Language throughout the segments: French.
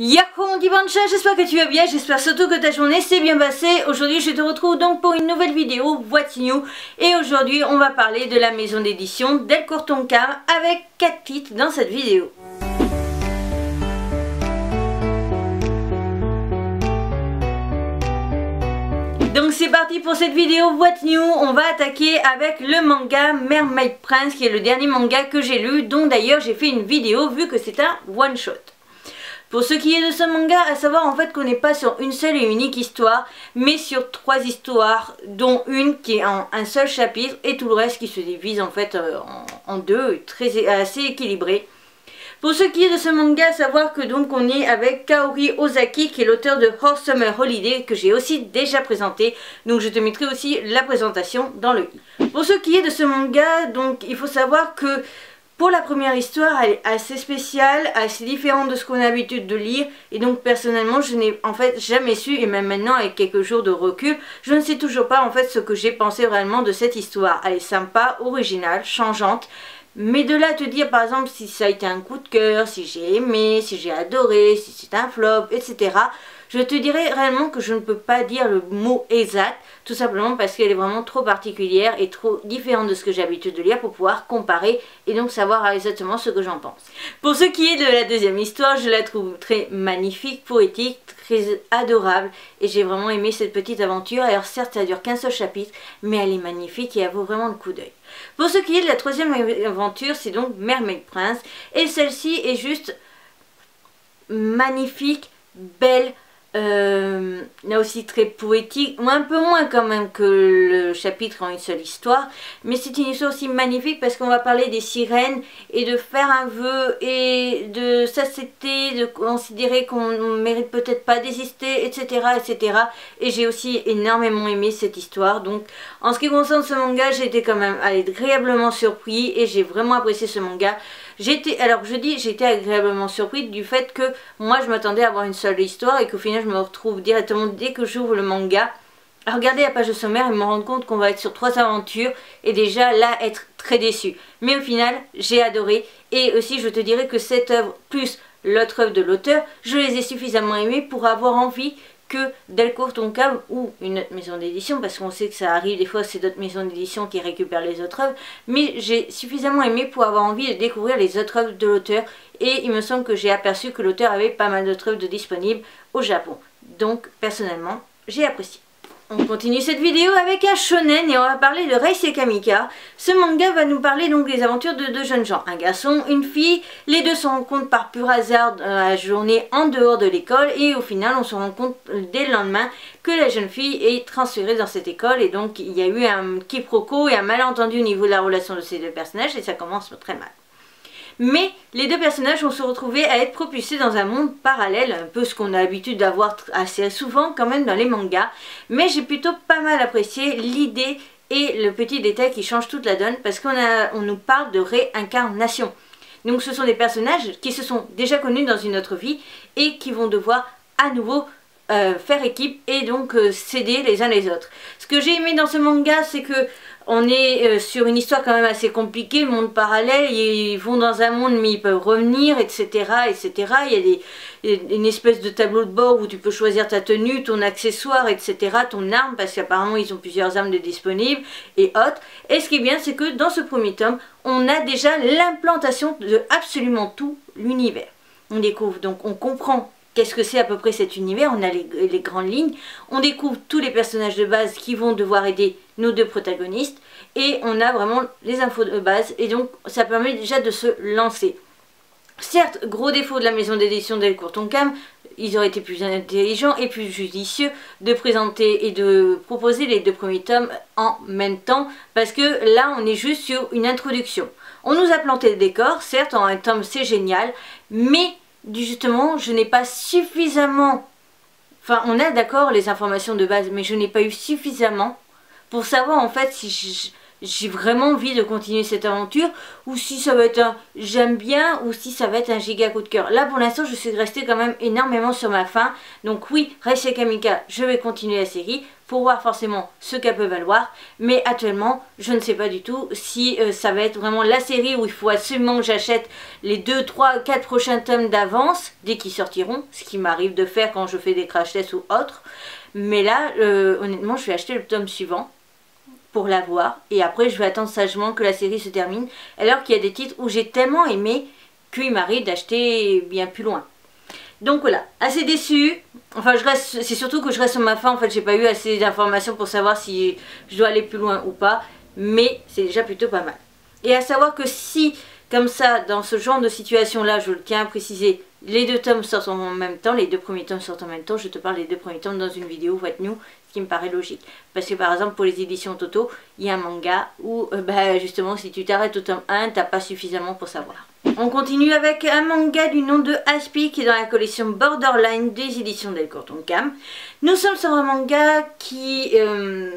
Yahoo Dibancha, j'espère que tu vas bien, j'espère surtout que ta journée s'est bien passée. Aujourd'hui je te retrouve donc pour une nouvelle vidéo What's New? Et aujourd'hui on va parler de la maison d'édition Delcourt Tonkam avec 4 titres dans cette vidéo. Donc c'est parti pour cette vidéo What New? On va attaquer avec le manga Mermaid Prince qui est le dernier manga que j'ai lu dont d'ailleurs j'ai fait une vidéo vu que c'est un one shot. Pour ce qui est de ce manga, à savoir en fait qu'on n'est pas sur une seule et unique histoire, mais sur trois histoires, dont une qui est en un seul chapitre et tout le reste qui se divise en fait euh, en, deux, très, assez équilibré. Pour ce qui est de ce manga, à savoir que donc on est avec Kaori Ozaki qui est l'auteur de Horse Summer Holiday que j'ai aussi déjà présenté. Donc je te mettrai aussi la présentation dans le i. Pour ce qui est de ce manga, donc il faut savoir que pour la première histoire, elle est assez spéciale, assez différente de ce qu'on a l'habitude de lire. Et donc personnellement, je n'ai en fait jamais su, et même maintenant avec quelques jours de recul, je ne sais toujours pas en fait ce que j'ai pensé réellement de cette histoire. Elle est sympa, originale, changeante. Mais de là te dire par exemple si ça a été un coup de cœur, si j'ai aimé, si j'ai adoré, si c'est un flop, etc. Je te dirais réellement que je ne peux pas dire le mot exact, tout simplement parce qu'elle est vraiment trop particulière et trop différente de ce que j'ai l'habitude de lire pour pouvoir comparer et donc savoir exactement ce que j'en pense. Pour ce qui est de la deuxième histoire, je la trouve très magnifique, poétique, très adorable et j'ai vraiment aimé cette petite aventure. Alors certes, ça dure qu'un seul chapitre, mais elle est magnifique et elle vaut vraiment le coup d'œil. Pour ce qui est de la troisième aventure, c'est donc Mermaid Prince et celle-ci est juste magnifique, belle, euh, là aussi très poétique, un peu moins quand même que le chapitre en une seule histoire, mais c'est une histoire aussi magnifique parce qu'on va parler des sirènes et de faire un vœu et de s'accepter, de considérer qu'on ne mérite peut-être pas d'exister, etc. etc. Et j'ai aussi énormément aimé cette histoire, donc en ce qui concerne ce manga, j'ai été quand même agréablement surpris et j'ai vraiment apprécié ce manga. J'étais, alors je dis, j'étais agréablement surpris du fait que moi je m'attendais à avoir une seule histoire et qu'au final je me retrouve directement dès que j'ouvre le manga à regarder la page de sommaire et me rendre compte qu'on va être sur trois aventures et déjà là être très déçu. Mais au final, j'ai adoré et aussi je te dirais que cette œuvre plus l'autre œuvre de l'auteur, je les ai suffisamment aimées pour avoir envie que Delcourt ou une autre maison d'édition, parce qu'on sait que ça arrive des fois, c'est d'autres maisons d'édition qui récupèrent les autres œuvres, mais j'ai suffisamment aimé pour avoir envie de découvrir les autres œuvres de l'auteur, et il me semble que j'ai aperçu que l'auteur avait pas mal d'autres œuvres disponibles au Japon. Donc, personnellement, j'ai apprécié. On continue cette vidéo avec un shonen et on va parler de Reisei Kamika. Ce manga va nous parler donc des aventures de deux jeunes gens, un garçon, une fille. Les deux se rencontrent par pur hasard dans la journée en dehors de l'école et au final on se rend compte dès le lendemain que la jeune fille est transférée dans cette école et donc il y a eu un quiproquo et un malentendu au niveau de la relation de ces deux personnages et ça commence très mal. Mais les deux personnages vont se retrouver à être propulsés dans un monde parallèle, un peu ce qu'on a l'habitude d'avoir assez souvent quand même dans les mangas. Mais j'ai plutôt pas mal apprécié l'idée et le petit détail qui change toute la donne parce qu'on on nous parle de réincarnation. Donc ce sont des personnages qui se sont déjà connus dans une autre vie et qui vont devoir à nouveau euh, faire équipe et donc euh, s'aider les uns les autres. Ce que j'ai aimé dans ce manga, c'est que on est euh, sur une histoire quand même assez compliquée, monde parallèle, ils vont dans un monde mais ils peuvent revenir, etc. etc. Il y a une espèce de tableau de bord où tu peux choisir ta tenue, ton accessoire, etc. Ton arme, parce qu'apparemment ils ont plusieurs armes disponibles et autres. Et ce qui est bien, c'est que dans ce premier tome, on a déjà l'implantation de absolument tout l'univers. On découvre, donc on comprend qu'est-ce que c'est à peu près cet univers, on a les, grandes lignes, on découvre tous les personnages de base qui vont devoir aider nos deux protagonistes, et on a vraiment les infos de base, et donc ça permet déjà de se lancer. Certes, gros défaut de la maison d'édition Delcourt Tonkam, ils auraient été plus intelligents et plus judicieux de présenter et de proposer les deux premiers tomes en même temps, parce que là on est juste sur une introduction. On nous a planté le décor, certes en un tome c'est génial, mais justement, je n'ai pas suffisamment... Enfin, on a d'accord les informations de base, mais je n'ai pas eu suffisamment pour savoir en fait si j'ai vraiment envie de continuer cette aventure ou si ça va être un j'aime bien ou si ça va être un giga coup de cœur. Là pour l'instant je suis restée quand même énormément sur ma fin. Donc oui, Reisei Kamika, je vais continuer la série pour voir forcément ce qu'elle peut valoir. Mais actuellement, je ne sais pas du tout si euh, ça va être vraiment la série où il faut absolument que j'achète les 2, 3, 4 prochains tomes d'avance dès qu'ils sortiront. Ce qui m'arrive de faire quand je fais des crash tests ou autres. Mais là, euh, honnêtement, je vais acheter le tome suivant pour la voir. Et après, je vais attendre sagement que la série se termine. Alors qu'il y a des titres où j'ai tellement aimé qu'il m'arrive d'acheter bien plus loin. Donc voilà, assez déçu. Enfin, je reste, c'est surtout que je reste sur ma fin. En fait, j'ai pas eu assez d'informations pour savoir si je dois aller plus loin ou pas. Mais c'est déjà plutôt pas mal. Et à savoir que si, comme ça, dans ce genre de situation-là, je tiens à préciser, les deux tomes sortent en même temps, les deux premiers tomes sortent en même temps, je te parle des deux premiers tomes dans une vidéo, What New, ce qui me paraît logique. Parce que par exemple, pour les éditions Toto, il y a un manga où, euh, bah, justement, si tu t'arrêtes au tome 1, t'as pas suffisamment pour savoir. On continue avec un manga du nom de Aspi qui est dans la collection Borderline des éditions Del Cam. Nous sommes sur un manga qui... Euh,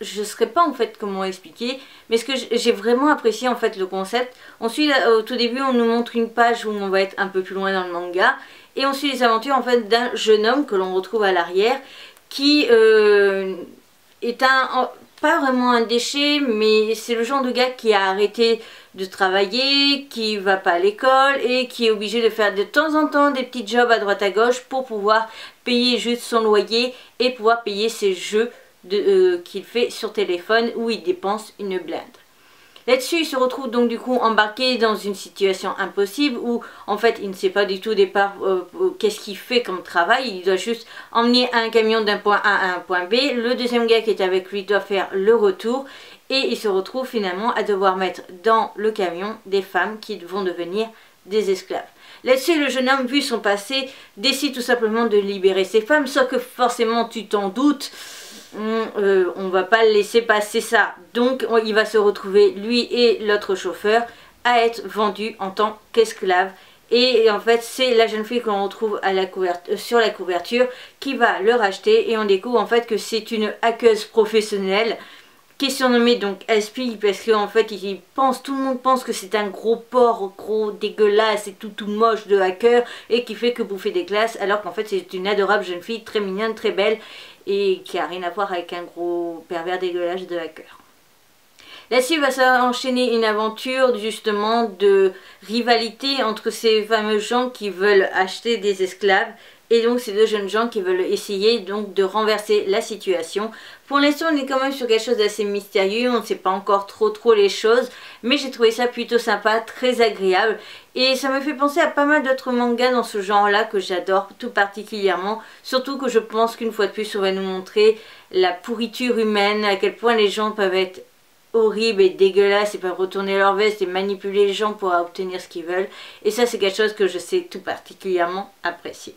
je ne saurais pas en fait comment expliquer, mais ce que j'ai vraiment apprécié en fait le concept. Ensuite, au tout début, on nous montre une page où on va être un peu plus loin dans le manga, et on suit les aventures en d'un jeune homme que l'on retrouve à l'arrière, qui euh, est un pas vraiment un déchet, mais c'est le genre de gars qui a arrêté de travailler, qui va pas à l'école et qui est obligé de faire de temps en temps des petits jobs à droite à gauche pour pouvoir payer juste son loyer et pouvoir payer ses jeux euh, qu'il fait sur téléphone où il dépense une blinde. Là-dessus, il se retrouve donc du coup embarqué dans une situation impossible où en fait il ne sait pas du tout au départ euh, euh, qu'est-ce qu'il fait comme travail. Il doit juste emmener un camion d'un point A à un point B. Le deuxième gars qui est avec lui doit faire le retour et il se retrouve finalement à devoir mettre dans le camion des femmes qui vont devenir des esclaves. Là-dessus, le jeune homme, vu son passé, décide tout simplement de libérer ces femmes, sauf que forcément tu t'en doutes, on, euh, on va pas laisser passer ça. Donc il va se retrouver, lui et l'autre chauffeur, à être vendu en tant qu'esclave. Et en fait, c'est la jeune fille qu'on retrouve à la euh, sur la couverture qui va le racheter. Et on découvre en fait que c'est une hackeuse professionnelle qui est surnommée donc SP parce qu'en fait il pense, tout le monde pense que c'est un gros porc gros dégueulasse et tout tout moche de hacker et qui fait que bouffer des classes alors qu'en fait c'est une adorable jeune fille très mignonne, très belle et qui a rien à voir avec un gros pervers dégueulasse de hacker. Là-dessus va s'enchaîner une aventure justement de rivalité entre ces fameux gens qui veulent acheter des esclaves et donc ces deux jeunes gens qui veulent essayer donc de renverser la situation. Pour l'instant on est quand même sur quelque chose d'assez mystérieux, on ne sait pas encore trop trop les choses, mais j'ai trouvé ça plutôt sympa, très agréable. Et ça me fait penser à pas mal d'autres mangas dans ce genre là que j'adore tout particulièrement. Surtout que je pense qu'une fois de plus on va nous montrer la pourriture humaine, à quel point les gens peuvent être horribles et dégueulasses et peuvent retourner leur veste et manipuler les gens pour obtenir ce qu'ils veulent. Et ça c'est quelque chose que je sais tout particulièrement apprécier.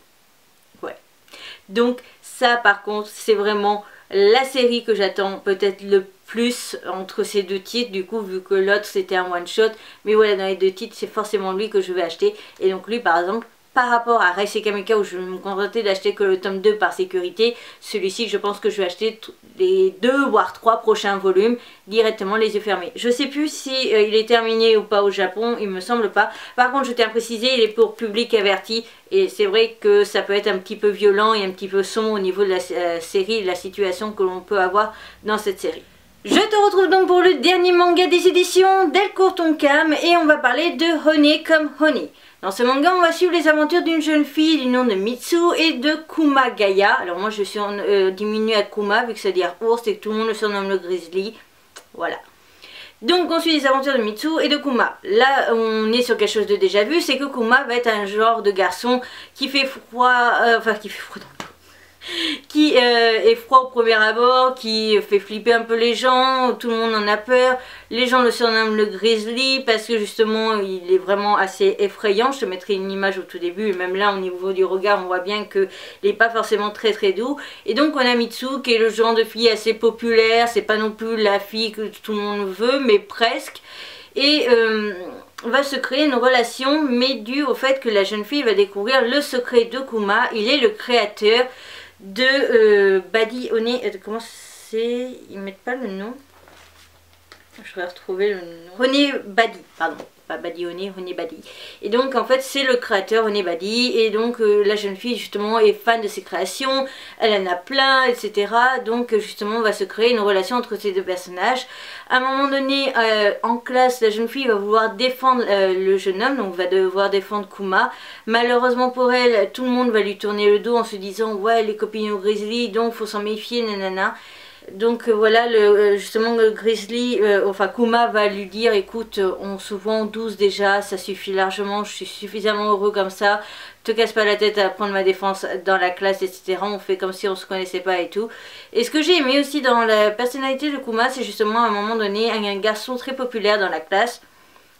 Donc ça par contre c'est vraiment la série que j'attends peut-être le plus entre ces deux titres du coup vu que l'autre c'était un one shot mais voilà dans les deux titres c'est forcément lui que je vais acheter. Et donc lui par exemple par rapport à Reise Kamika où je vais me contenter d'acheter que le tome 2 par sécurité, celui-ci je pense que je vais acheter les deux voire trois prochains volumes directement les yeux fermés. Je sais plus si euh, il est terminé ou pas au Japon, il me semble pas. Par contre je tiens à préciser, il est pour public averti et c'est vrai que ça peut être un petit peu violent et un petit peu sombre au niveau de la euh, série, de la situation que l'on peut avoir dans cette série. Je te retrouve donc pour le dernier manga des éditions Delcourt Tonkam et on va parler de Honey comme Honey. Dans ce manga, on va suivre les aventures d'une jeune fille du nom de Mitsu et de Kumagaya. Alors moi, je suis en, euh, diminuée à Kuma, vu que ça veut dire ours et que tout le monde le surnomme le grizzly. Voilà. Donc on suit les aventures de Mitsu et de Kuma. Là on est sur quelque chose de déjà vu, c'est que Kuma va être un genre de garçon qui fait froid, euh, enfin qui fait froid qui euh, est froid au premier abord, qui fait flipper un peu les gens, tout le monde en a peur. Les gens le surnomment le grizzly parce que justement il est vraiment assez effrayant. Je te mettrai une image au tout début et même là au niveau du regard on voit bien qu'il n'est pas forcément très très doux. Et donc on a Mitsu qui est le genre de fille assez populaire, c'est pas non plus la fille que tout le monde veut mais presque. Et euh, va se créer une relation mais due au fait que la jeune fille va découvrir le secret de Kuma. Il est le créateur de euh, Badi One, euh, comment c'est Ils mettent pas le nom. je vais retrouver le nom. René Badi, pardon pas Badi. Et donc en fait c'est le créateur René Badi et donc euh, la jeune fille justement est fan de ses créations, elle en a plein, etc. Donc justement on va se créer une relation entre ces deux personnages. À un moment donné euh, en classe la jeune fille va vouloir défendre euh, le jeune homme, donc va devoir défendre Kuma. Malheureusement pour elle, tout le monde va lui tourner le dos en se disant ouais les copines au grizzly donc faut s'en méfier nanana. Donc euh, voilà, le, euh, justement Grizzly, euh, enfin Kuma va lui dire écoute, on se voit en 12 déjà, ça suffit largement, je suis suffisamment heureux comme ça, te casse pas la tête à prendre ma défense dans la classe, etc. On fait comme si on se connaissait pas et tout. Et ce que j'ai aimé aussi dans la personnalité de Kuma, c'est justement à un moment donné un garçon très populaire dans la classe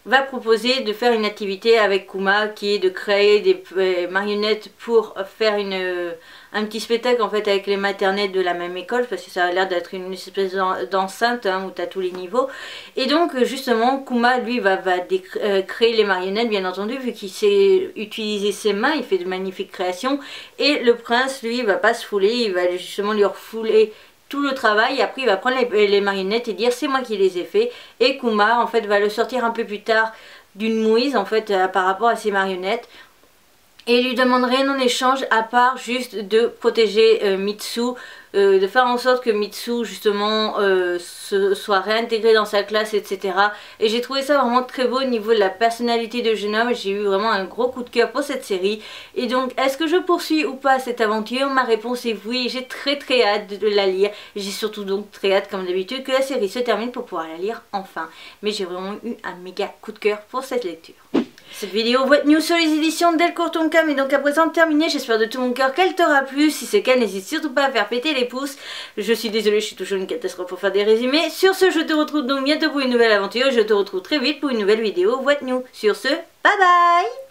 va proposer de faire une activité avec Kuma qui est de créer des marionnettes pour faire une, un petit spectacle en fait avec les maternelles de la même école parce que ça a l'air d'être une espèce d'enceinte hein, où tu as tous les niveaux et donc justement Kuma lui va, euh, créer les marionnettes bien entendu vu qu'il sait utiliser ses mains il fait de magnifiques créations et le prince lui va pas se fouler il va justement lui refouler tout le travail. Après, il va prendre les, marionnettes et dire c'est moi qui les ai fait. Et Kuma, en fait, va le sortir un peu plus tard d'une mouise, en fait, euh, par rapport à ses marionnettes. Et lui demande rien en échange à part juste de protéger euh, Mitsu euh, de faire en sorte que Mitsu justement euh, se, soit réintégré dans sa classe etc et j'ai trouvé ça vraiment très beau au niveau de la personnalité de jeune homme. J'ai eu vraiment un gros coup de cœur pour cette série. Et donc est-ce que je poursuis ou pas cette aventure? Ma réponse est oui. J'ai très très hâte de la lire. J'ai surtout donc très hâte comme d'habitude que la série se termine pour pouvoir la lire enfin. Mais j'ai vraiment eu un méga coup de cœur pour cette lecture cette vidéo What News sur les éditions Delcourt Tonkam est donc à présent terminée. J'espère de tout mon cœur qu'elle t'aura plu. Si c'est le cas, n'hésite surtout pas à faire péter les pouces. Je suis désolée, je suis toujours une catastrophe pour faire des résumés. Sur ce, je te retrouve donc bientôt pour une nouvelle aventure. Je te retrouve très vite pour une nouvelle vidéo What News. Sur ce, bye bye